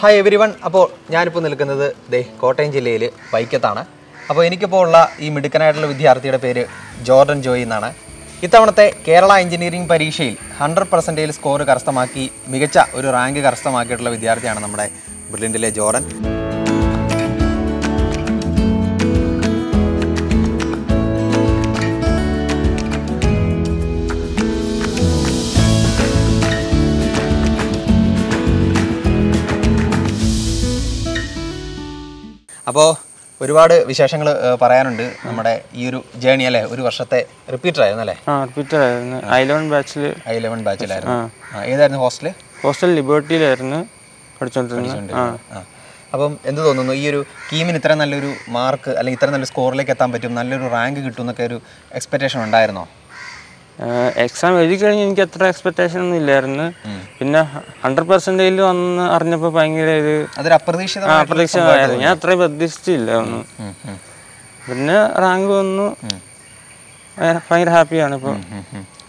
Hi every one അപ്പോൾ ഞാനിപ്പോൾ നിൽക്കുന്നത് ദേ കോട്ടയം ജില്ലയിൽ വൈക്കത്താണ്. അപ്പോൾ എനിക്കിപ്പോൾ ഉള്ള ഈ മിടുക്കനായിട്ടുള്ള വിദ്യാർത്ഥിയുടെ പേര് ജോർഡൻ ജോയി എന്നാണ്. ഇത്തവണത്തെ കേരള എഞ്ചിനീയറിംഗ് പരീക്ഷയിൽ ഹൺഡ്രഡ് പെർസെന്റേജ് സ്കോർ കരസ്ഥമാക്കി മികച്ച ഒരു റാങ്ക് കരസ്ഥമാക്കിയിട്ടുള്ള വിദ്യാർത്ഥിയാണ് നമ്മുടെ ബ്രില്യന്റിലെ ജോർഡൻ. അപ്പോൾ ഒരുപാട് വിശേഷങ്ങൾ പറയാനുണ്ട് നമ്മുടെ ഈ ഒരു ജേണി അല്ലേ? ഒരു വർഷത്തെ റിപ്പീറ്റർ ആയിരുന്നു അല്ലേ? റിപ്പീറ്റർ ആയിരുന്നു. ഐലവൻ ബാച്ചിൽ ഐ ലെവൻ ബാച്ചിലായിരുന്നു ഏതായിരുന്നു ഹോസ്റ്റൽ ഹോസ്റ്റൽ ലിബർട്ടിയിലായിരുന്നു ആ. അപ്പം എന്ത് തോന്നുന്നു? ഈ ഒരു ടീമിന് ഇത്ര നല്ലൊരു മാർക്ക് അല്ലെങ്കിൽ ഇത്ര നല്ല സ്കോറിലേക്ക് എത്താൻ പറ്റും നല്ലൊരു റാങ്ക് കിട്ടും എന്നൊക്കെ ഒരു എക്സ്പെക്ടേഷൻ ഉണ്ടായിരുന്നോ? എക്സാം എഴുതി കഴിഞ്ഞ് എനിക്ക് അത്ര എക്സ്പെക്ടേഷൻ ഒന്നും ഇല്ലായിരുന്നു. പിന്നെ ഹൺഡ്രഡ് പെർസെന്റേജിൽ വന്ന് അറിഞ്ഞപ്പോൾ ഭയങ്കര ഒരു അപ്രതീക്ഷിതമായിരുന്നു ഞാൻ അത്രയും പ്രതീക്ഷിച്ചില്ല ഒന്നും. പിന്നെ റാങ്ക് വന്നു. ഭയങ്കര- ഭയങ്കര ഹാപ്പിയാണ് ഇപ്പോൾ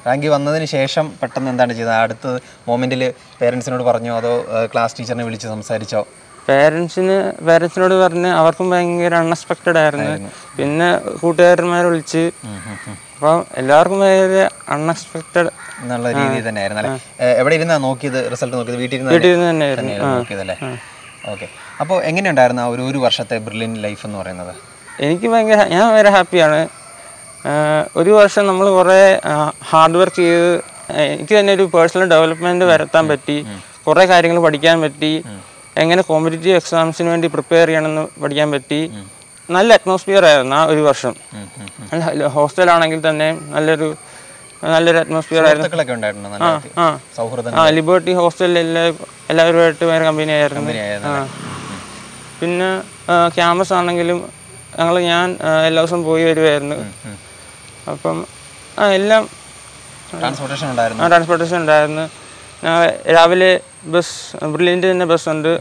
റാങ്ക് വന്നതിന് ശേഷം പെട്ടെന്ന് എന്താണ് ചെയ്തത്? അടുത്ത മൊമെന്റിൽ പേരൻസിനോട് പറഞ്ഞോ? അതോ ക്ലാസ് ടീച്ചറിനെ വിളിച്ച് സംസാരിച്ചോ? പേരൻസിന് പേരൻസിനോട് പറഞ്ഞ് അവർക്കും ഭയങ്കര അൺഎക്സ്പെക്റ്റഡ് ആയിരുന്നു. പിന്നെ കൂട്ടുകാരന്മാരെ വിളിച്ച് അപ്പം എല്ലാവർക്കും വളരെ അൺഎക്സ്പെക്റ്റഡ് എന്നുള്ള രീതിയിൽ തന്നെയായിരുന്നു അല്ലേ? എവിടെ ഇരുന്നാ നോക്കിയത് റിസൾട്ട് നോക്കിയത്? വീട്ടിൽ വീട്ടിൽ നിന്ന് നോക്കിയതല്ലേ ഓക്കെ. അപ്പോൾ എങ്ങനെയുണ്ടായിരുന്നു ആ ഒരു ഒരു വർഷത്തെ ബ്രില്യൻ ലൈഫ് എന്ന് പറയുന്നത്? എനിക്ക് ഭയങ്കര ഞാൻ ഭയങ്കര ഹാപ്പിയാണ്. ഒരു വർഷം നമ്മൾ കുറേ ഹാർഡ് വർക്ക് ചെയ്ത് എനിക്ക് തന്നെ ഒരു പേഴ്സണൽ ഡെവലപ്മെന്റ് വരുത്താൻ പറ്റി. കുറേ കാര്യങ്ങൾ പഠിക്കാൻ പറ്റി. എങ്ങനെ കോമ്പറ്റേറ്റീവ് എക്സാംസിന് വേണ്ടി പ്രിപ്പയർ ചെയ്യണമെന്ന് പഠിക്കാൻ പറ്റി. നല്ല അറ്റ്മോസ്ഫിയർ ആയിരുന്നു ആ ഒരു വർഷം. ഹോസ്റ്റലാണെങ്കിൽ തന്നെ നല്ലൊരു നല്ലൊരു അറ്റ്മോസ്ഫിയർ ആയിരുന്നു. ആ ആ. ലിബർട്ടി ഹോസ്റ്റലിൽ എല്ലാ എല്ലാവരുമായിട്ട് ഭയങ്കര കമ്പനി ആയിരുന്നു. പിന്നെ ക്യാമ്പസ് ആണെങ്കിലും ഞങ്ങൾ ഞാൻ ആ, എല്ലാ ദിവസവും പോയി വരുമായിരുന്നു അപ്പം ആ എല്ലാം ട്രാൻസ്പോർട്ടേഷൻ ഉണ്ടായിരുന്നു. ട്രാൻസ്പോർട്ടേഷൻ ഉണ്ടായിരുന്നു. രാവിലെ ബസ് ബ്രില്ലിന്റെ തന്നെ ബസ് ഉണ്ട്.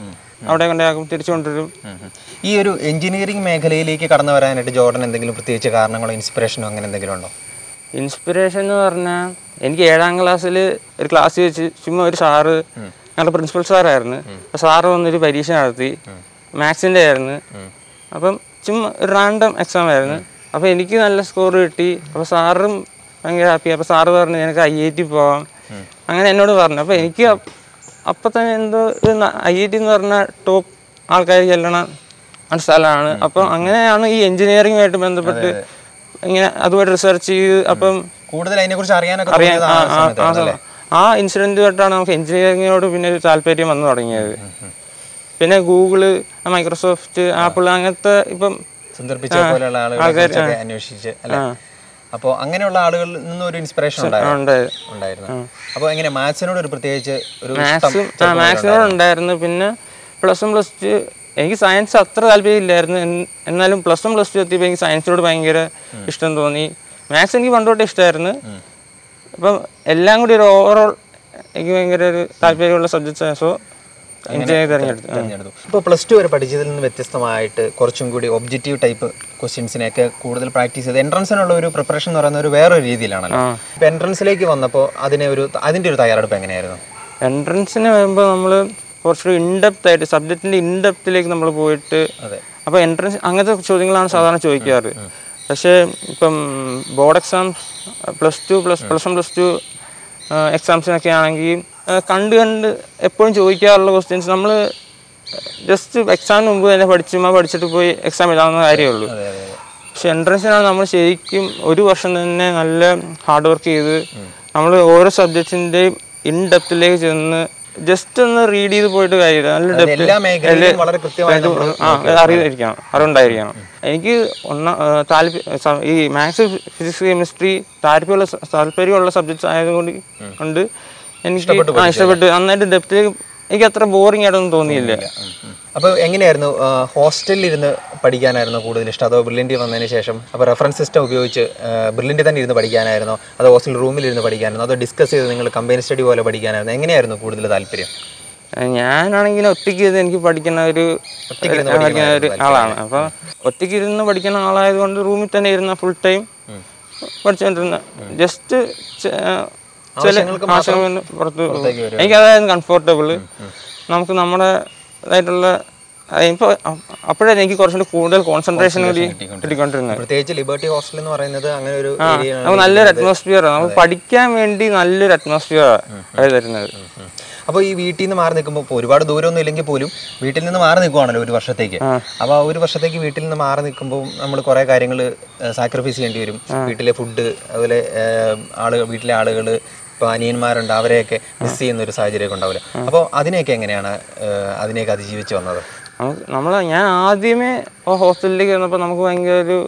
അവിടെ കൊണ്ടാക്കും തിരിച്ചു കൊണ്ടുവരും ഉം ഉം. ഈ ഒരു എഞ്ചിനീയറിംഗ് മേഖലയിലേക്ക് കടന്നു വരാനായിട്ട് ജോർഡൻ എന്തെങ്കിലും പ്രത്യേകിച്ച് കാരണങ്ങളോ ഇൻസ്പിറേഷനോ അങ്ങനെ എന്തെങ്കിലും ഉണ്ടോ? ഇൻസ്പിറേഷൻ എന്ന് പറഞ്ഞാൽ എനിക്ക് ഏഴാം ക്ലാസ്സിൽ ഒരു ക്ലാസ് വെച്ച് ചുമ്മാ ഒരു സാറ് ഞങ്ങളുടെ പ്രിൻസിപ്പൽ സാറായിരുന്നു അപ്പോൾ സാറ് വന്നൊരു പരീക്ഷ നടത്തി. മാത്സിന്റെ ആയിരുന്നു. അപ്പം ചുമ്മാ ഒരു റാൻഡം എക്സാം ആയിരുന്നു. അപ്പോൾ എനിക്ക് നല്ല സ്കോർ കിട്ടി. അപ്പോൾ സാറും ഭയങ്കര ഹാപ്പി അപ്പോൾ സാറ് പറഞ്ഞു എനിക്ക് ഐ ഐ ടി പോവാം. അങ്ങനെ എന്നോട് പറഞ്ഞു. അപ്പോൾ എനിക്ക് അപ്പ് തന്നെ എന്തോ ഐ ഐ ടി എന്ന് പറഞ്ഞ ടോപ്പ് ആൾക്കാർ ചെല്ലണ സ്ഥലമാണ്. അപ്പം അങ്ങനെയാണ് ഈ എഞ്ചിനീയറിംഗുമായിട്ട് ബന്ധപ്പെട്ട് ഇങ്ങനെ അതുമായിട്ട് റിസർച്ച് ചെയ്ത് അപ്പം കൂടുതൽ അതിനെക്കുറിച്ച് അറിയാനൊക്കെ അറിയാൻ ആ ഇൻസിഡന്റ് തൊട്ടാണ് നമുക്ക് എഞ്ചിനീയറിങ്ങിനോട് പിന്നെ ഒരു താല്പര്യം വന്നു തുടങ്ങിയത്. പിന്നെ ഗൂഗിൾ മൈക്രോസോഫ്റ്റ് ആപ്പിൾ അങ്ങനത്തെ ഇപ്പം ആൾക്കാർ അന്വേഷിച്ച് അപ്പോൾ അങ്ങനെയുള്ള ആളുകളിൽ നിന്ന് ഒരു ഇൻസ്പിറേഷൻ ഉണ്ടായിരുന്നു. അപ്പോൾ എങ്ങനെ മാത്സിനോട് ഒരു പ്രത്യേകിച്ച് ഒരു മാത്സിനോട് ഉണ്ടായിരുന്നു. പിന്നെ പ്ലസ് വൺ പ്ലസ് ടു എനിക്ക് സയൻസ് അത്ര താല്പര്യമില്ലായിരുന്നു എന്നാലും പ്ലസ് വൺ പ്ലസ് ടു എത്തിയപ്പോൾ എനിക്ക് സയൻസിനോട് ഭയങ്കര ഇഷ്ടം തോന്നി. മാത്സ് എനിക്ക് പണ്ടോട്ട് ഇഷ്ടമായിരുന്നു അപ്പം എല്ലാം കൂടി ഒരു ഓവറോൾ എനിക്ക് ഭയങ്കര ഒരു താല്പര്യമുള്ള സബ്ജക്ട്സ് സോ തിരഞ്ഞെടുത്തു ഇപ്പോൾ പ്ലസ് ടു വരെ പഠിച്ചതിൽ നിന്ന് വ്യത്യസ്തമായിട്ട് കുറച്ചും കൂടി ഒബ്ജക്റ്റീവ് ടൈപ്പ് ക്വസ്റ്റ്യൻസിനെയൊക്കെ കൂടുതൽ പ്രാക്ടീസ് ചെയ്ത് എൻട്രൻസിനുള്ള ഒരു പ്രിപ്പറേഷൻ എന്ന് പറയുന്ന ഒരു വേറൊരു രീതിയിലാണല്ലോ. ഇപ്പോൾ എൻട്രൻസിലേക്ക് വന്നപ്പോൾ അതിനെ ഒരു അതിന്റെ ഒരു തയ്യാറെടുപ്പ് എങ്ങനെയായിരുന്നു? എൻട്രൻസിന് വരുമ്പോൾ നമ്മൾ കുറച്ചുകൂടി ഇൻഡെപ്ത് ആയിട്ട് സബ്ജക്റ്റിന്റെ ഇൻഡെപ്തിലേക്ക് നമ്മൾ പോയിട്ട് അതെ. അപ്പോൾ എൻട്രൻസ് അങ്ങനത്തെ ചോദ്യങ്ങളാണ് സാധാരണ ചോദിക്കാറ്. പക്ഷേ ഇപ്പം board exam plus two plus plus one plus two എക്സാംസിനൊക്കെ ആണെങ്കിൽ കണ്ട് കണ്ട് എപ്പോഴും ചോദിക്കാറുള്ള ക്വസ്റ്റ്യൻസ് നമ്മൾ ജസ്റ്റ് എക്സാമിന് മുമ്പ് തന്നെ പഠിച്ചുമ്പോൾ പഠിച്ചിട്ട് പോയി എക്സാം എഴുതാവുന്ന കാര്യമുള്ളൂ. പക്ഷെ എൻട്രൻസിനാണ് നമ്മൾ ശരിക്കും ഒരു വർഷം തന്നെ നല്ല ഹാർഡ് വർക്ക് ചെയ്ത് നമ്മൾ ഓരോ സബ്ജക്റ്റിന്റെയും ഇൻ ഡെപ്തിലേക്ക് ചെന്ന് ജസ്റ്റ് ഒന്ന് റീഡ് ചെയ്ത് പോയിട്ട് കാര്യമില്ല. നല്ല ഡെപ്ത് അറിയിരിക്കണം അറിവുണ്ടായിരിക്കണം. എനിക്ക് ഒന്ന താല്പര്യം ഈ മാത്സ് ഫിസിക്സ് കെമിസ്ട്രി താല്പര്യമുള്ള താല്പര്യമുള്ള സബ്ജക്ട്സ് ആയതുകൊണ്ട് കൊണ്ട് എനിക്ക് ആ ഇഷ്ടപ്പെട്ട്. നന്നായിട്ട് ഡെപ്തിലേക്ക് എനിക്ക് അത്ര ബോറിംഗ് ആയിട്ടൊന്നും തോന്നിയില്ല. അപ്പോൾ എങ്ങനെയായിരുന്നു ഹോസ്റ്റലിൽ ഇരുന്ന് പഠിക്കാനായിരുന്നു കൂടുതൽ ഇഷ്ടം? അതോ ബ്രില്യന്റ് വന്നതിന് ശേഷം? അപ്പോൾ റെഫറൻസ് സിസ്റ്റം ഉപയോഗിച്ച് ബ്രില്യന്റ് തന്നെ ഇരുന്ന് പഠിക്കാനായിരുന്നോ? അതോ ഹോസ്റ്റൽ റൂമിൽ ഇരുന്ന് പഠിക്കാനായിരുന്നോ? അതോ ഡിസ്കസ് ചെയ്ത് നിങ്ങൾ കമ്പനി സ്റ്റഡി പോലെ പഠിക്കാനായിരുന്നു? എങ്ങനെയായിരുന്നു കൂടുതൽ താല്പര്യം? ഞാനാണെങ്കിൽ ഒറ്റയ്ക്ക് ഇരുന്ന് എനിക്ക് പഠിക്കുന്ന ഒരു പഠിക്കുന്ന ഒരു ആളാണ്. അപ്പോൾ ഒറ്റയ്ക്ക് ഇരുന്ന് പഠിക്കുന്ന ആളായതുകൊണ്ട് റൂമിൽ തന്നെ ഇരുന്ന ഫുൾ ടൈം പഠിച്ചുകൊണ്ടിരുന്ന ജസ്റ്റ് ചില ആശയങ്ങൾ പുറത്ത്. എനിക്കതായിരുന്നു കംഫർട്ടബിൾ നമുക്ക് നമ്മുടെ ഇതായിട്ടുള്ള ഇപ്പോൾ അപ്പോഴാണ് എനിക്ക് കുറച്ചുകൂടി കൂടുതൽ കോൺസെൻട്രേഷൻ കൂടി കിട്ടിക്കൊണ്ടിരുന്നത്. പ്രത്യേകിച്ച് ലിബർട്ടി ഹോസ്റ്റൽ എന്ന് പറയുന്നത് അങ്ങനെ ഒരു നമുക്ക് നല്ലൊരു അറ്റ്മോസ്ഫിയർ നമുക്ക് പഠിക്കാൻ വേണ്ടി നല്ലൊരു അറ്റ്മോസ്ഫിയർ അവർ തരുന്നത്. അപ്പോൾ ഈ വീട്ടിൽ നിന്ന് മാറി നിൽക്കുമ്പോൾ ഇപ്പോൾ ഒരുപാട് ദൂരമൊന്നും ഇല്ലെങ്കിൽ പോലും വീട്ടിൽ നിന്ന് മാറി നിൽക്കുവാണല്ലോ ഒരു വർഷത്തേക്ക്. അപ്പോൾ ആ ഒരു വർഷത്തേക്ക് വീട്ടിൽ നിന്ന് മാറി നിൽക്കുമ്പോൾ നമ്മൾ കുറേ കാര്യങ്ങൾ സാക്രിഫൈസ് ചെയ്യേണ്ടി വരും. വീട്ടിലെ ഫുഡ് അതുപോലെ ആളുകൾ വീട്ടിലെ ആളുകൾ ഇപ്പോൾ അനിയന്മാരുണ്ട് അവരെയൊക്കെ മിസ് ചെയ്യുന്ന ഒരു സാഹചര്യമൊക്കെ ഉണ്ടാവില്ല അപ്പോൾ അതിനെയൊക്കെ എങ്ങനെയാണ് അതിനെയൊക്കെ അതിജീവിച്ച് വന്നത്? നമ്മൾ ഞാൻ ആദ്യമേ ഹോസ്റ്റലിലേക്ക് വന്നപ്പോൾ നമുക്ക് ഭയങ്കര ഒരു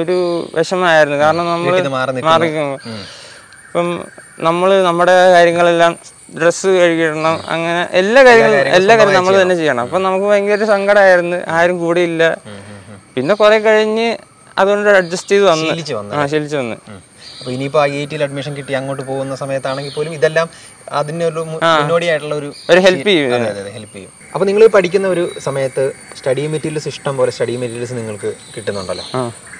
ഒരു വിഷമമായിരുന്നു. കാരണം നമ്മൾ മാറി. ഇപ്പം നമ്മൾ നമ്മുടെ കാര്യങ്ങളെല്ലാം ഡ്രസ്സ് കഴുകിയിടണം അങ്ങനെ എല്ലാ കാര്യങ്ങളും എല്ലാ കാര്യവും നമ്മൾ തന്നെ ചെയ്യണം. അപ്പം നമുക്ക് ഭയങ്കര സങ്കടമായിരുന്നു ആരും കൂടെ ഇല്ല പിന്നെ കുറെ കഴിഞ്ഞ് അതുകൊണ്ട് അഡ്ജസ്റ്റ് ചെയ്ത് വന്നു. ആ ശീലിച്ചു വന്ന്. അപ്പോൾ ഇനിയിപ്പോൾ ഐ ഐ ടിയിൽ അഡ്മിഷൻ കിട്ടി അങ്ങോട്ട് പോകുന്ന സമയത്താണെങ്കിൽ പോലും ഇതെല്ലാം അതിനൊരു മുന്നോടിയായിട്ടുള്ള ഒരു ഒരു ഹെൽപ്പ് ചെയ്യും. അതെ അതെ ഹെൽപ്പ് ചെയ്യും. അപ്പോൾ നിങ്ങൾ പഠിക്കുന്ന ഒരു സമയത്ത് സ്റ്റഡി മെറ്റീരിയൽസ് ഇഷ്ടം പോലെ സ്റ്റഡി മെറ്റീരിയൽസ് നിങ്ങൾക്ക് കിട്ടുന്നുണ്ടല്ലോ.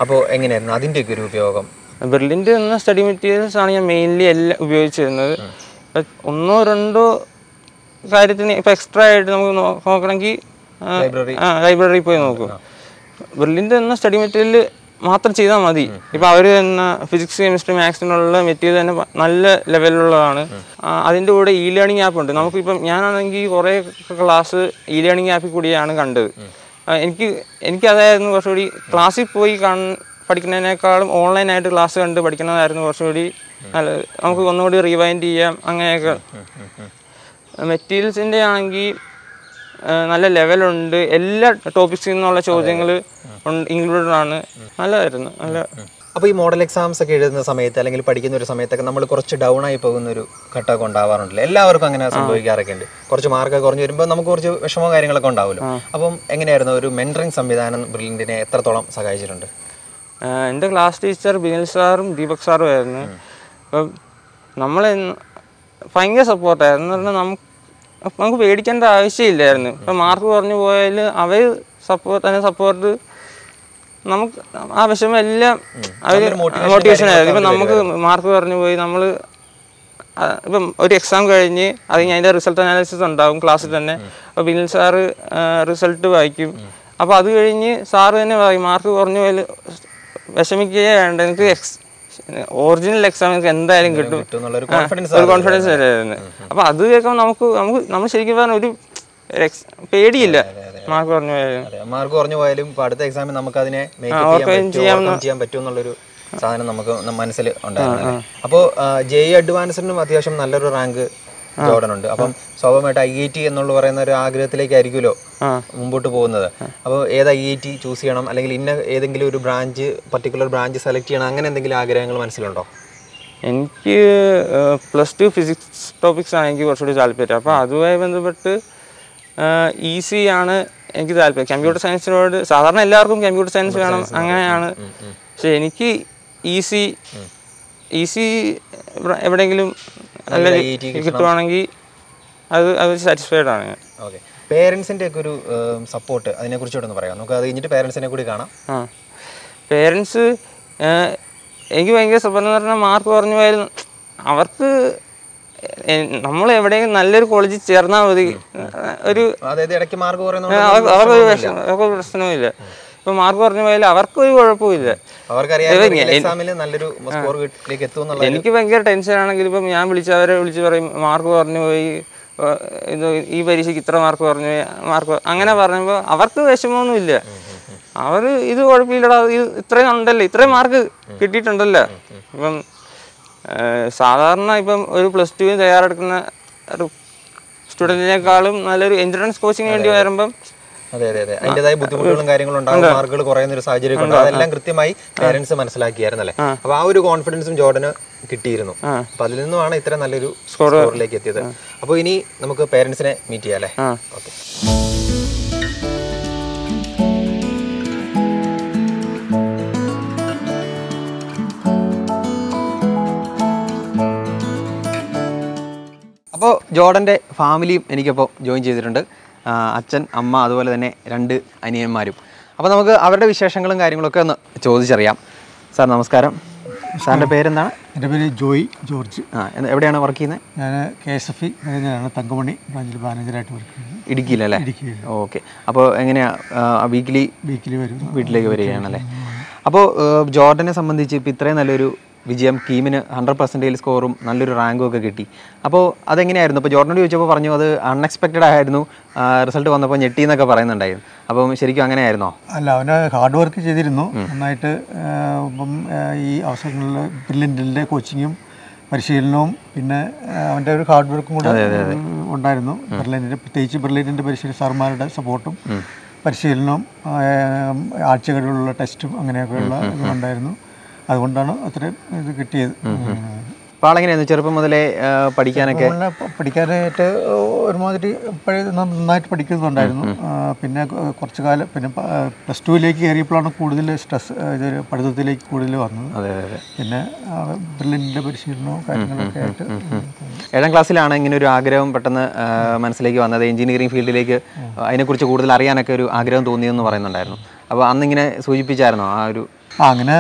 അപ്പോൾ എങ്ങനെയായിരുന്നു? അതിന്റെയൊക്കെ ഒരു ഉപയോഗം. ബെർലിന്റെ എന്ന സ്റ്റഡി മെറ്റീരിയൽസ് ആണ് ഞാൻ മെയിൻലി എല്ലാം ഉപയോഗിച്ചിരുന്നത്. ഒന്നോ രണ്ടോ കാര്യത്തിന് ഇപ്പം എക്സ്ട്രാ ആയിട്ട് നമുക്ക് നോക്കണമെങ്കിൽ ലൈബ്രറി ആ ലൈബ്രറിയിൽ പോയി നോക്കും. ബെർലിന്റെ എന്ന സ്റ്റഡി മെറ്റീരിയൽ മാത്രം ചെയ്താൽ മതി. ഇപ്പം അവർ തന്നെ ഫിസിക്സ് കെമിസ്ട്രി മാത്സിനുള്ള മെറ്റീരിയൽ തന്നെ നല്ല ലെവലിലുള്ളതാണ് അതിന്റെ അതിന്റെ കൂടെ ഇ ലേണിംഗ് ആപ്പ് ഉണ്ട് നമുക്കിപ്പം ഞാനാണെങ്കിൽ കുറേ ക്ലാസ് ഇ ലേണിംഗ് ആപ്പിൽ കൂടിയാണ് കണ്ടത്. എനിക്ക് എനിക്ക് അതായിരുന്നു കുറച്ചുകൂടി ക്ലാസ്സിൽ പോയി പഠിക്കുന്നതിനേക്കാളും പഠിക്കുന്നതിനേക്കാളും ഓൺലൈനായിട്ട് ക്ലാസ് കണ്ട് പഠിക്കുന്നതായിരുന്നു കുറച്ചുകൂടി നല്ലത്. നമുക്ക് ഒന്നുകൂടി റിവൈൻഡ് ചെയ്യാം അങ്ങനെയൊക്കെ. മെറ്റീരിയൽസിന്റെ ആണെങ്കിൽ നല്ല ലെവലുണ്ട്. എല്ലാ ടോപ്പിക്സിൽ നിന്നുള്ള ചോദ്യങ്ങൾ ഇൻക്ലൂഡഡ് ആണ്. നല്ലതായിരുന്നു നല്ല അപ്പോൾ ഈ മോഡൽ എക്സാംസ് ഒക്കെ എഴുതുന്ന സമയത്ത് അല്ലെങ്കിൽ പഠിക്കുന്ന ഒരു സമയത്തൊക്കെ നമ്മൾ കുറച്ച് ഡൗൺ ആയി പോകുന്ന ഒരു ഘട്ടമൊക്കെ ഉണ്ടാവാറുണ്ടല്ലോ? എല്ലാവർക്കും അങ്ങനെ സംഭവിക്കാറൊക്കെ ഉണ്ട്. കുറച്ച് മാർക്ക് കുറഞ്ഞു വരുമ്പോൾ നമുക്ക് കുറച്ച് വിഷമോ കാര്യങ്ങളൊക്കെ ഉണ്ടാവുമല്ലോ. അപ്പം എങ്ങനെയായിരുന്നു ഒരു മെന്ററിങ് സംവിധാനം ബ്രില്യന്റിനെ എത്രത്തോളം സഹായിച്ചിട്ടുണ്ട്? എന്റെ ക്ലാസ് ടീച്ചർ ബിനിൽ സാറും ദീപക് സാറും ആയിരുന്നു. അപ്പം നമ്മൾ ഭയങ്കര സപ്പോർട്ടായിരുന്നു എന്ന് പറഞ്ഞാൽ നമുക്ക് നമുക്ക് പേടിക്കേണ്ട ആവശ്യമില്ലായിരുന്നു. ഇപ്പം മാർക്ക് കുറഞ്ഞു പോയാൽ അവർ സപ്പോർട്ട് തന്നെ സപ്പോർട്ട് നമുക്ക് ആവശ്യം വിഷമം എല്ലാം അവർ മോട്ടിവേഷൻ ആയിരുന്നു. ഇപ്പം നമുക്ക് മാർക്ക് കുറഞ്ഞു പോയി നമ്മൾ ഇപ്പം ഒരു എക്സാം കഴിഞ്ഞ് അത് അതിന്റെ റിസൾട്ട് അനാലിസിസ് ഉണ്ടാകും ക്ലാസ്സിൽ തന്നെ. അപ്പോൾ ബിനിൽ സാറ് റിസൾട്ട് വായിക്കും. അപ്പോൾ അത് കഴിഞ്ഞ് സാറ് തന്നെ പറയും മാർക്ക് കുറഞ്ഞു പോയാൽ വിഷമിക്കുകയാണ് വേണ്ട. എനിക്ക് എക്സ് ഒറിജിനൽ എക്സാം നിങ്ങൾക്ക് എന്തായാലും കിട്ടും. ഒരു കോൺഫിഡൻസ് വരായിരുന്നു അപ്പോൾ അത്. കേൾക്കുമ്പോൾ നമുക്ക് നമുക്ക് നമ്മൾ ശരിക്കും പറഞ്ഞ ഒരു പേടിയില്ല. മാർക്ക് കുറഞ്ഞു പോയാലും. മാർക്ക് കുറഞ്ഞു പോയാലും ഇപ്പോൾ അടുത്ത എക്സാമിൽ നമുക്ക് അതിനെ ചെയ്യാൻ പറ്റും എന്നുള്ളൊരു സാധനം നമുക്ക് മനസ്സിൽ ഉണ്ടായിരുന്നു. അപ്പോൾ ജെ ഇ അഡ്വാൻസിനും അത്യാവശ്യം നല്ലൊരു റാങ്ക് ജോർഡൻ ഉണ്ട് അപ്പം സ്വാഭാവികമായിട്ട് ഐ ഐ ടി എന്നുള്ള പറയുന്ന ഒരു ആഗ്രഹത്തിലേക്കായിരിക്കുമല്ലോ മുമ്പോട്ട് പോകുന്നത്. അപ്പോൾ ഏത് ഐ ഐ ടി ചൂസ് ചെയ്യണം? അല്ലെങ്കിൽ ഇന്ന ഏതെങ്കിലും ഒരു ബ്രാഞ്ച് പർട്ടിക്കുലർ ബ്രാഞ്ച് സെലക്ട് ചെയ്യണം? അങ്ങനെ എന്തെങ്കിലും ആഗ്രഹങ്ങൾ മനസ്സിലുണ്ടോ? എനിക്ക് പ്ലസ് ടു ഫിസിക്സ് ടോപ്പിക്സ് ആണ് എനിക്ക് കുറച്ചുകൂടി താല്പര്യം അപ്പോൾ അതുമായി ബന്ധപ്പെട്ട് ഈസി ആണ് എനിക്ക് താല്പര്യം. കമ്പ്യൂട്ടർ സയൻസിനോട് സാധാരണ എല്ലാവർക്കും കമ്പ്യൂട്ടർ സയൻസ് വേണം. അങ്ങനെയാണ്. പക്ഷെ എനിക്ക് ഈസി ഈസി എവിടെയെങ്കിലും നല്ല കിട്ടുവാണെങ്കിൽ അത് അത് സാറ്റിസ്ഫൈഡ് ആണ് ഞാൻ. ഓക്കെ. പേരൻസിന്റെ ഒക്കെ ഒരു സപ്പോർട്ട് അതിനെക്കുറിച്ച് ഒന്ന് പറയാം നമുക്ക് അത് കഴിഞ്ഞിട്ട് പേരൻസിനെ കൂടി കാണാം. ആ. പേരൻസ് എനിക്ക് ഭയങ്കര സപ്പോർട്ട് എന്ന് പറഞ്ഞാൽ മാർക്ക് കുറഞ്ഞു പോയാലും അവർക്ക് നമ്മൾ എവിടെയെങ്കിലും നല്ലൊരു കോളേജിൽ ചേർന്നാൽ മതി. ഒരു ഇടയ്ക്ക് മാർക്ക് അവർക്ക് അവർക്കൊരു പ്രശ്നവും ഇല്ല പ്രശ്നവുമില്ല. ഇപ്പം മാർക്ക് കുറഞ്ഞു പോയാലും അവർക്കൊരു കുഴപ്പമില്ല എനിക്ക് ഭയങ്കര ടെൻഷൻ ആണെങ്കിൽ ഇപ്പം ഞാൻ വിളിച്ച് അവരെ വിളിച്ച് പറയും മാർക്ക് പറഞ്ഞു പോയി ഇത് ഈ പരീക്ഷയ്ക്ക് ഇത്ര മാർക്ക് പറഞ്ഞു പോയി മാർക്ക് അങ്ങനെ പറയുമ്പോൾ അവർക്ക് വിഷമമൊന്നുമില്ല. അവർ ഇത് കുഴപ്പമില്ലടാ ഇത് ഇത്രയും ഉണ്ടല്ലോ ഇത്രയും മാർക്ക് കിട്ടിയിട്ടുണ്ടല്ലോ. ഇപ്പം സാധാരണ ഇപ്പം ഒരു പ്ലസ് ടുവിന് തയ്യാറെടുക്കുന്ന ഒരു സ്റ്റുഡന്റിനേക്കാളും നല്ലൊരു എൻട്രൻസ് കോച്ചിങ് വേണ്ടി വരുമ്പം അതെ അതെ അതെ. അതിന്റെതായ ബുദ്ധിമുട്ടുകളും കാര്യങ്ങളും ഉണ്ടാകും മാർക്കുകൾ കുറയുന്ന ഒരു സാഹചര്യം ഉണ്ട്. അതെല്ലാം കൃത്യമായി പേരൻസ് മനസ്സിലാക്കിയായിരുന്നല്ലേ അപ്പൊ ആ ഒരു കോൺഫിഡൻസും ജോർഡന് കിട്ടിയിരുന്നു. അപ്പൊ അതിൽ നിന്നുമാണ് ഇത്ര നല്ലൊരു സ്കോറിലേക്ക് എത്തിയത്. അപ്പോൾ ഇനി നമുക്ക് പേരൻസിനെ മീറ്റ് ചെയ്യാം അല്ലേ? ഓക്കെ അപ്പോൾ ജോർഡന്റെ ഫാമിലിയും എനിക്കപ്പോൾ ജോയിൻ ചെയ്തിട്ടുണ്ട്. അച്ഛൻ അമ്മ അതുപോലെ തന്നെ രണ്ട് അനിയന്മാരും. അപ്പോൾ നമുക്ക് അവരുടെ വിശേഷങ്ങളും കാര്യങ്ങളൊക്കെ ഒന്ന് ചോദിച്ചറിയാം. സാർ നമസ്കാരം. സാറിന്റെ പേരെന്താണ്? എന്റെ പേര് ജോയി ജോർജ്. ആ എവിടെയാണ് വർക്ക് ചെയ്യുന്നത് ഞാൻ കെ എസ് എഫ് ഞാനാണ് തങ്കമണി ബ്രാഞ്ചിൽ മാനേജറായിട്ട് വർക്ക് ചെയ്യുന്നത് ഇടുക്കിയിലല്ലേ ഇടുക്കിയിൽ ഓക്കെ. അപ്പോൾ എങ്ങനെയാണ് വീക്കിലി വീക്കിലി വരും. വീട്ടിലേക്ക് വരികയാണല്ലേ? അപ്പോൾ ജോർഡനെ സംബന്ധിച്ച് ഇപ്പോൾ ഇത്രയും നല്ലൊരു വിജയം ടീമിന് ഹൺഡ്രഡ് പെർസെന്റേജ് സ്കോറും നല്ലൊരു റാങ്കും ഒക്കെ കിട്ടി. അപ്പോൾ അതെങ്ങനെയായിരുന്നു? ഇപ്പോൾ ജോർണോട് ചോദിച്ചപ്പോൾ പറഞ്ഞു അത് അൺഎക്സ്പെക്റ്റഡ് ആയിരുന്നു. റിസൾട്ട് വന്നപ്പോൾ ഞെട്ടി എന്നൊക്കെ പറയുന്നുണ്ടായിരുന്നു. അപ്പം ശരിക്കും അങ്ങനെയായിരുന്നോ? അല്ല അവന് ഹാർഡ് വർക്ക് ചെയ്തിരുന്നു. നന്നായിട്ട് ഇപ്പം ഈ അവസരങ്ങളിൽ ബ്രില്യന്റിന്റെ കോച്ചിങ്ങും പരിശീലനവും പിന്നെ അവന്റെ ഒരു ഹാർഡ് വർക്കും കൂടെ ഉണ്ടായിരുന്നു. ബെർലിന്റെ പ്രത്യേകിച്ച് ബെർലിന്റെ പരിശീലന സാർമാരുടെ സപ്പോർട്ടും പരിശീലനവും ആഴ്ചകളിലുള്ള ടെസ്റ്റും അങ്ങനെയൊക്കെയുള്ള ഇത് ഉണ്ടായിരുന്നു അതുകൊണ്ടാണ് അത്രയും ഇത് കിട്ടിയത്. അപ്പോൾ ആളെങ്ങനെയായിരുന്നു? ചെറുപ്പം മുതലേ പഠിക്കാനൊക്കെ? പഠിക്കാനായിട്ട് ഒരുമാതിരി നന്നായിട്ട് പഠിക്കുന്നുണ്ടായിരുന്നു പിന്നെ കുറച്ചു കാലം പിന്നെ പ്ലസ് ടുവിലേക്ക് കയറിയപ്പോഴാണ് കൂടുതൽ സ്ട്രെസ് ഇത് പഠിത്തത്തിലേക്ക് കൂടുതൽ വന്നത്. അതെ അതെ അതെ. പിന്നെ ബ്രില്ലിന്റെ പരിശീലനവും കാര്യങ്ങളൊക്കെ ആയിട്ട് ഏഴാം ക്ലാസ്സിലാണ് ഇങ്ങനെ ഒരു ആഗ്രഹം പെട്ടെന്ന് മനസ്സിലേക്ക് വന്നത്. എഞ്ചിനീയറിംഗ് ഫീൽഡിലേക്ക് അതിനെക്കുറിച്ച് കൂടുതൽ അറിയാനൊക്കെ ഒരു ആഗ്രഹം തോന്നിയെന്ന് പറയുന്നുണ്ടായിരുന്നു. അപ്പോൾ അന്നിങ്ങനെ സൂചിപ്പിച്ചായിരുന്നോ ആ ഒരു ആ അങ്ങനെ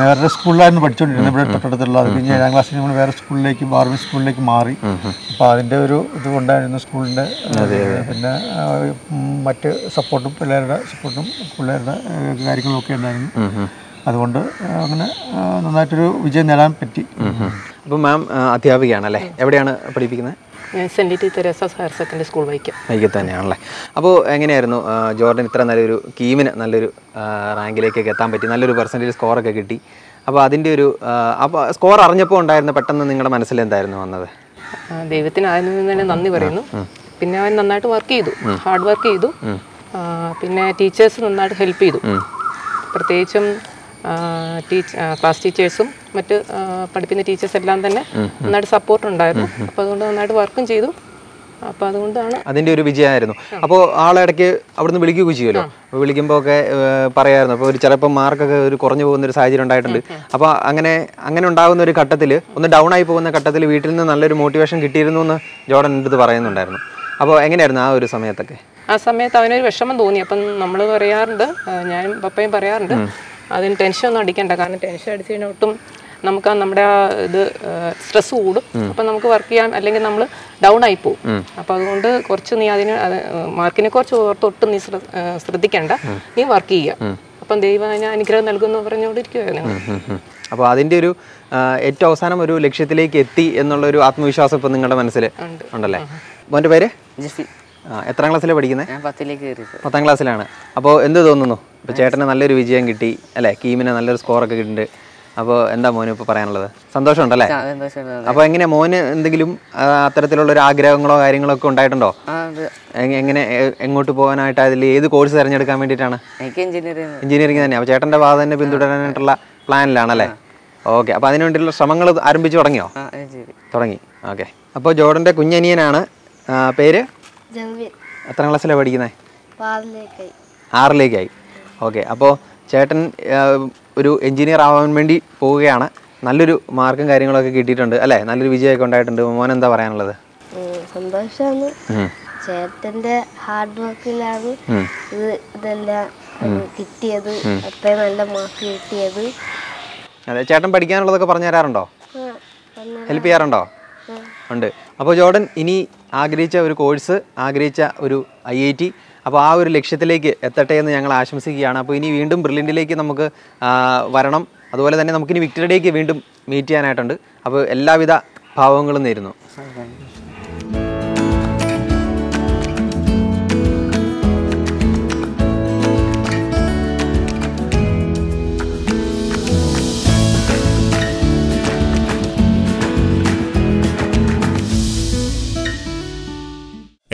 വേറെ സ്കൂളിലായിരുന്നു പഠിച്ചുകൊണ്ടിരുന്നത് ഇവിടെ തൊട്ടടുത്തുള്ള അത് കഴിഞ്ഞ് ഏഴാം ക്ലാസ്സിൽ നമ്മൾ വേറെ സ്കൂളിലേക്ക് ആർമി സ്കൂളിലേക്ക് മാറി. അപ്പോൾ അതിന്റെ ഒരു ഇത് കൊണ്ടായിരുന്നു സ്കൂളിന്റെ പിന്നെ മറ്റ് സപ്പോർട്ടും പിള്ളേരുടെ സപ്പോർട്ടും പിള്ളേരുടെ കാര്യങ്ങളൊക്കെ കാര്യങ്ങളും ഉണ്ടായിരുന്നു അതുകൊണ്ട് അങ്ങനെ നന്നായിട്ടൊരു വിജയം നേടാൻ പറ്റി. അപ്പോൾ മാം അധ്യാപികയാണല്ലേ? എവിടെയാണ് പഠിപ്പിക്കുന്നത്? ഞാൻ saint T Teresa's higher secondary school Vaikom. വൈകി തന്നെയാണല്ലേ അപ്പോൾ എങ്ങനെയായിരുന്നു ജോർഡൻ ഇത്ര നല്ലൊരു കീമിന് നല്ലൊരു റാങ്കിലേക്കൊക്കെ എത്താൻ പറ്റി നല്ലൊരു പെർസെന്റേജ് സ്കോറൊക്കെ കിട്ടി. അപ്പോൾ അതിന്റെ ഒരു അപ്പോൾ സ്കോർ അറിഞ്ഞപ്പോൾ ഉണ്ടായിരുന്ന പെട്ടെന്ന് നിങ്ങളുടെ മനസ്സിൽ എന്തായിരുന്നു വന്നത്? ദൈവത്തിന് നിന്ന് തന്നെ നന്ദി പറയുന്നു. പിന്നെ അവൻ നന്നായിട്ട് വർക്ക് ചെയ്തു ഹാർഡ് വർക്ക് ചെയ്തു. പിന്നെ ടീച്ചേഴ്സ് നന്നായിട്ട് ഹെൽപ്പ് ചെയ്തു. പ്രത്യേകിച്ചും ടീച്ച് ക്ലാസ് ടീച്ചേഴ്സും മറ്റ് പഠിപ്പിക്കുന്ന ടീച്ചേഴ്സ് എല്ലാം തന്നെ നന്നായിട്ട് സപ്പോർട്ട് ഉണ്ടായിരുന്നു. അപ്പോൾ അതുകൊണ്ട് നന്നായിട്ട് വർക്കും ചെയ്തു. അപ്പോൾ അതുകൊണ്ടാണ് അതിന്റെ ഒരു വിജയമായിരുന്നു. അപ്പോൾ ആളിടയ്ക്ക് അവിടുന്ന് വിളിക്കുകയും ചെയ്യുമല്ലോ? അപ്പോൾ വിളിക്കുമ്പോൾ ഒക്കെ പറയായിരുന്നു. അപ്പോൾ ഒരു ചിലപ്പോൾ മാർക്കൊക്കെ ഒരു കുറഞ്ഞു പോകുന്ന ഒരു സാഹചര്യം ഉണ്ടായിട്ടുണ്ട്. അപ്പോൾ അങ്ങനെ അങ്ങനെ ഉണ്ടാകുന്ന ഒരു ഘട്ടത്തിൽ ഒന്ന് ഡൗൺ ആയി പോകുന്ന ഘട്ടത്തിൽ വീട്ടിൽ നിന്ന് നല്ലൊരു മോട്ടിവേഷൻ കിട്ടിയിരുന്നു എന്ന് ജോർഡൻ എന്റെ അടുത്ത് പറയുന്നുണ്ടായിരുന്നു. അപ്പോൾ എങ്ങനെയായിരുന്നു ആ ഒരു സമയത്തൊക്കെ? ആ സമയത്ത് അവനൊരു വിഷമം തോന്നി. അപ്പം നമ്മൾ പറയാറുണ്ട് ഞാനും പപ്പയും പറയാറുണ്ട് അതിന് ടെൻഷൻ ഒന്നും അടിക്കണ്ട. കാരണം ടെൻഷൻ അടിച്ചു കഴിഞ്ഞാൽ ഒട്ടും നമുക്ക് ആ നമ്മുടെ ആ ഇത് സ്ട്രെസ് കൂടും. അപ്പം നമുക്ക് വർക്ക് ചെയ്യാൻ അല്ലെങ്കിൽ നമ്മൾ ഡൗൺ ആയി പോകും അപ്പം അതുകൊണ്ട് കുറച്ച് നീ അതിന് മാർക്കിനെ കുറച്ച് ഓർത്ത് ഒട്ടും നീ ശ്രദ്ധിക്കേണ്ട. ശ്രദ്ധിക്കണ്ട നീ വർക്ക് ചെയ്യുക. അപ്പം ദൈവം അതിന് അനുഗ്രഹം നൽകുമെന്ന് പറഞ്ഞുകൊണ്ടിരിക്കുകയായിരുന്നു അപ്പോൾ അതിന്റെ ഒരു ഏറ്റവും അവസാനം ഒരു ലക്ഷ്യത്തിലേക്ക് എത്തി എന്നുള്ള ഒരു ആത്മവിശ്വാസം ഇപ്പം നിങ്ങളുടെ മനസ്സിൽ ഉണ്ടല്ലേ? മോന്റെ പേര്? ജിഫി എത്രാം ക്ലാസ്സിലാണ് പഠിക്കുന്നത് ഞാൻ പത്തിലേക്ക് പത്താം ക്ലാസ്സിലാണ്. അപ്പോൾ എന്ത് തോന്നുന്നു? ഇപ്പോൾ ചേട്ടന് നല്ലൊരു വിജയം കിട്ടി അല്ലേ? കീമിന് നല്ലൊരു സ്കോറൊക്കെ കിട്ടിയിട്ടുണ്ട്. അപ്പോൾ എന്താ മോന് ഇപ്പോൾ പറയാനുള്ളത്? സന്തോഷമുണ്ടല്ലേ? സന്തോഷമുണ്ട് അപ്പോൾ എങ്ങനെ മോന് എന്തെങ്കിലും ആ, അത്തരത്തിലുള്ള ഒരു ആഗ്രഹങ്ങളോ കാര്യങ്ങളോ ഒക്കെ ഉണ്ടായിട്ടുണ്ടോ എങ്ങനെ എങ്ങോട്ട് പോകാനായിട്ട് അതിൽ ഏത് കോഴ്സ് തിരഞ്ഞെടുക്കാൻ വേണ്ടിയിട്ടാണ്? എഞ്ചിനീയറിംഗ് തന്നെ അപ്പോൾ ചേട്ടന്റെ ഭാഗം തന്നെ പിന്തുടരാനായിട്ടുള്ള പ്ലാനിലാണല്ലേ ഓക്കെ. അപ്പോൾ അതിനുവേണ്ടിയുള്ള ശ്രമങ്ങൾ ആരംഭിച്ചു തുടങ്ങിയോ? തുടങ്ങി. ഓക്കെ. അപ്പോൾ ജോർഡന്റെ കുഞ്ഞനിയനാണ് പേര്? എത്ര എത്രാം ക്ലാസ്സിലാണ് പഠിക്കുന്നത് ആറിലേക്കായി ഓക്കെ അപ്പോൾ ചേട്ടൻ ഒരു എഞ്ചിനീയർ ആവാൻ വേണ്ടി പോവുകയാണ്. നല്ലൊരു മാർക്കും കാര്യങ്ങളൊക്കെ കിട്ടിയിട്ടുണ്ട് അല്ലേ? നല്ലൊരു വിജയമൊക്കെ ഉണ്ടായിട്ടുണ്ട്. മോൻ എന്താ പറയാനുള്ളത്? സന്തോഷമാണ് ചേട്ടന്റെ ഹാർഡ് വർക്കിലാണ് ഇത് ഇതെല്ലാം കിട്ടിയത്. അത്രയും നല്ല മാർക്ക് കിട്ടിയത്. അതെ ചേട്ടൻ പഠിക്കാനുള്ളതൊക്കെ പറഞ്ഞു തരാറുണ്ടോ ഹെൽപ്പ് ചെയ്യാറുണ്ടോ? ഉണ്ട്. അപ്പോൾ ജോർഡൻ ഇനി ആഗ്രഹിച്ച ഒരു കോഴ്സ് ആഗ്രഹിച്ച ഒരു ഐ ഐ ടി അപ്പോൾ ആ ഒരു ലക്ഷ്യത്തിലേക്ക് എത്തട്ടെ എന്ന് ഞങ്ങൾ ആശംസിക്കുകയാണ്. അപ്പോൾ ഇനി വീണ്ടും ബ്രില്ലിന്റിലേക്ക് നമുക്ക് വരണം. അതുപോലെ തന്നെ നമുക്കിനി വിക്ടറിയിലേക്ക് വീണ്ടും മീറ്റ് ചെയ്യാനായിട്ടുണ്ട്. അപ്പോൾ എല്ലാവിധ ഭാവങ്ങളും നേരുന്നു.